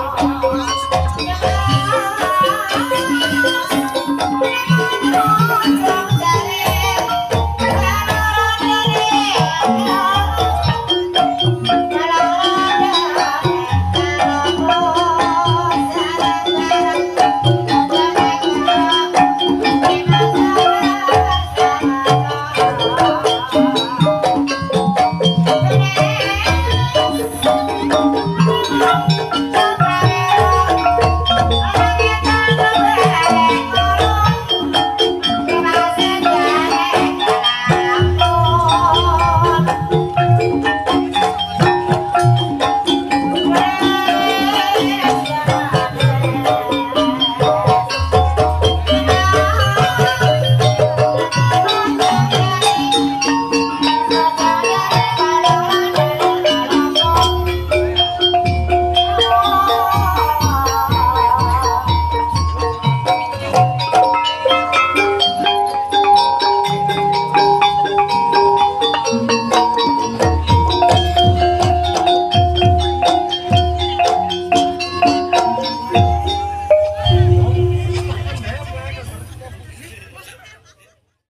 Oh.